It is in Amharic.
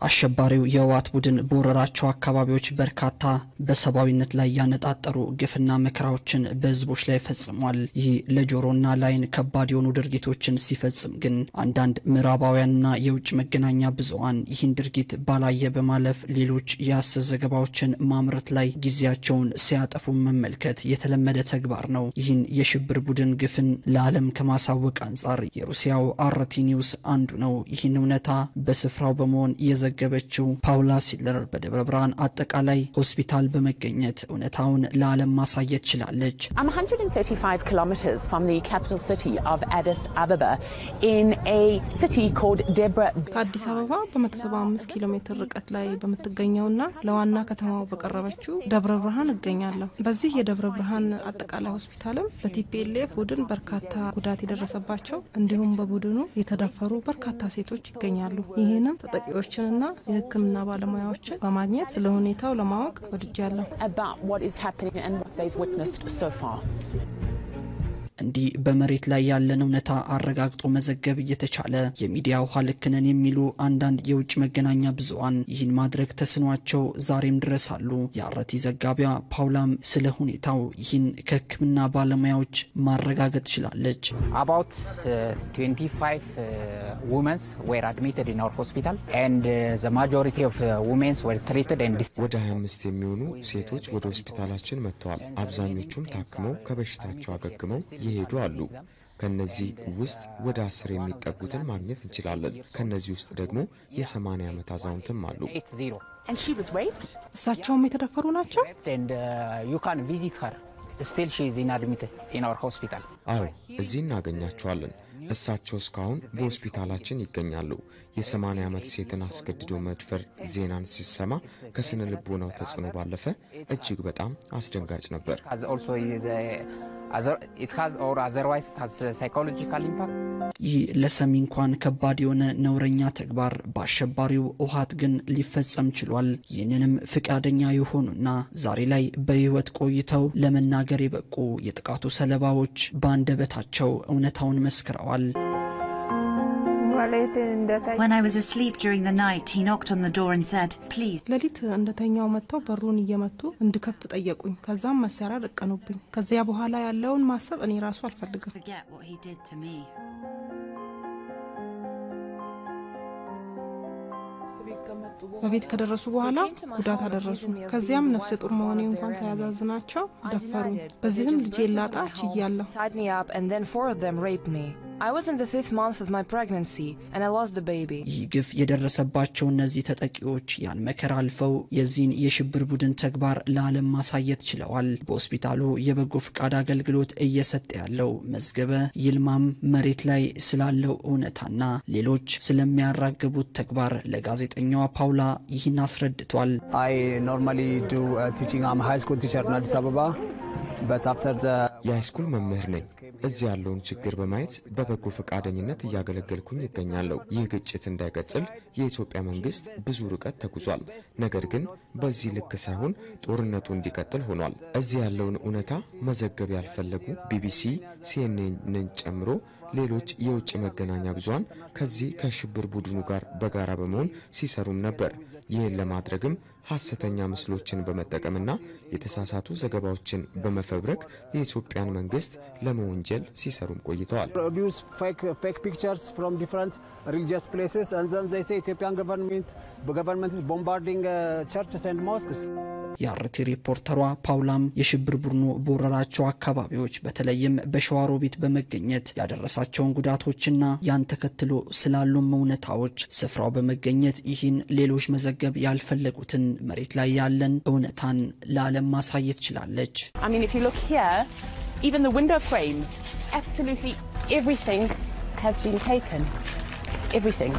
አሸባሪው የህወሓት ቡድን በወረራቸው አካባቢዎች በርካታ በሰብአዊነት ላይ ያነጣጠሩ ግፍና መከራዎችን በህዝቦች ላይ ፈጽሟል። ይህ ለጆሮና ለዓይን ከባድ የሆኑ ድርጊቶችን ሲፈጽም ግን አንዳንድ ምዕራባውያንና የውጭ መገናኛ ብዙኃን ይህን ድርጊት ባላየ በማለፍ ሌሎች የሐሰት ዘገባዎችን ማምረት ላይ ጊዜያቸውን ሲያጠፉ መመልከት የተለመደ ተግባር ነው። ይህን የሽብር ቡድን ግፍን ለዓለም ከማሳወቅ አንጻር የሩሲያው RT News አንዱ ነው። ይህን እውነታ በስፍራው በመሆን የዘገበችው ፓውላ ሲለር በደብረ ብርሃን አጠቃላይ ሆስፒታል በመገኘት እውነታውን ለዓለም ማሳየት ችላለች። I'm 135 kilometers from the capital city of Addis Ababa in a city called Debra. ከአዲስ አበባ በ175 ኪሎ ሜትር ርቀት ላይ በምትገኘውና ለዋና ከተማው በቀረበችው ደብረ ብርሃን እገኛለሁ። በዚህ የደብረ ብርሃን አጠቃላይ ሆስፒታልም በ TPLF ቡድን በርካታ ጉዳት የደረሰባቸው እንዲሁም በቡድኑ የተደፈሩ በርካታ ሴቶች ይገኛሉ። ይህንም ተጠቂዎችንና የሕክምና ባለሙያዎችን በማግኘት ስለ ሁኔታው ለማወቅ ወድጃለሁ። እንዲህ በመሬት ላይ ያለን እውነታ አረጋግጦ መዘገብ እየተቻለ የሚዲያ ውሃ ልክ ነን የሚሉ አንዳንድ የውጭ መገናኛ ብዙኃን ይህን ማድረግ ተስኗቸው ዛሬም ድረስ አሉ። የአርቲ ዘጋቢዋ ፓውላም ስለ ሁኔታው ይህን ከሕክምና ባለሙያዎች ማረጋገጥ ችላለች። uh, 25 uh, women were admitted in our hospital, and uh, the majority of uh, women were treated and discharged. ወደ 25 የሚሆኑ ሴቶች ወደ ሆስፒታላችን መጥተዋል። አብዛኞቹም ታክመው ከበሽታቸው አገግመው የሄዱ አሉ። ከነዚህ ውስጥ ወደ አስር የሚጠጉትን ማግኘት እንችላለን። ከነዚህ ውስጥ ደግሞ የ80 ዓመት አዛውንትም አሉ። 80. And she was raped? እሳቸውም የተደፈሩ ናቸው። uh, you can visit her. Still, she is in admitted in our hospital. አዎ እዚህ እናገኛቸዋለን። እሳቸው እስካሁን በሆስፒታላችን ይገኛሉ። የ80 ዓመት ሴትን አስገድዶ መድፈር ዜናን ሲሰማ ከስነ ልቦናው ተጽዕኖ ባለፈ እጅግ በጣም አስደንጋጭ ነበር። ይህ ለሰሚ እንኳን ከባድ የሆነ ነውረኛ ተግባር በአሸባሪው ውሃት ግን ሊፈጸም ችሏል። ይህንንም ፍቃደኛ የሆኑና ዛሬ ላይ በሕይወት ቆይተው ለመናገር የበቁ የጥቃቱ ሰለባዎች በአንደበታቸው እውነታውን መስክረዋል። When I was asleep during the night, he knocked on the door and said, Please, ሌሊት እንደተኛው መጥተው በሩን እየመቱ እንድከፍት ጠየቁኝ። ከዛም መሳሪያ ደቀኑብኝ። ከዚያ በኋላ ያለውን ማሰብ እኔ ራሱ አልፈልግም። በቤት ከደረሱ በኋላ ጉዳት አደረሱ። ከዚያም ነፍሰ ጡር መሆኔ እንኳን ሳያዛዝናቸው ደፈሩኝ። በዚህም ልጄ ላጣ ችያለሁ። tied me up, and then four of them raped me. I was in the fifth month of my pregnancy, and I lost the baby. ይህ ግፍ የደረሰባቸው እነዚህ ተጠቂዎች ያን መከራ አልፈው የዚህን የሽብር ቡድን ተግባር ለዓለም ማሳየት ችለዋል። በሆስፒታሉ የበጎ ፍቃድ አገልግሎት እየሰጠ ያለው መዝገበ ይልማም መሬት ላይ ስላለው እውነታና ሌሎች ስለሚያራግቡት ተግባር ለጋዜጠኛዋ ፓውላ ይህን አስረድቷል። I normally do uh, teaching. I'm a high school teacher የሃይስኩል መምህር ነኝ። እዚህ ያለውን ችግር በማየት በበጎ ፈቃደኝነት እያገለገልኩኝ ይገኛለሁ። ይህ ግጭት እንዳይቀጥል የኢትዮጵያ መንግስት ብዙ ርቀት ተጉዟል። ነገር ግን በዚህ ልክ ሳይሆን ጦርነቱ እንዲቀጥል ሆኗል። እዚህ ያለውን እውነታ መዘገብ ያልፈለጉ ቢቢሲ፣ ሲኤንኤንን ጨምሮ ሌሎች የውጭ መገናኛ ብዙሃን ከዚህ ከሽብር ቡድኑ ጋር በጋራ በመሆን ሲሰሩም ነበር። ይህን ለማድረግም ሐሰተኛ ምስሎችን በመጠቀምና የተሳሳቱ ዘገባዎችን በመፈብረክ የኢትዮጵያን መንግስት ለመወንጀል ሲሰሩም ቆይተዋል። produce uh. የአርቲ ሪፖርተሯ ፓውላም የሽብር ቡድኑ በወረራቸው አካባቢዎች በተለይም በሸዋሮቢት በመገኘት ያደረሳቸውን ጉዳቶችና ያን ተከትሎ ስላሉም እውነታዎች ስፍራው በመገኘት ይህን ሌሎች መዘገብ ያልፈለጉትን መሬት ላይ ያለን እውነታን ለዓለም ማሳየት ችላለች። everything has been taken. Everything.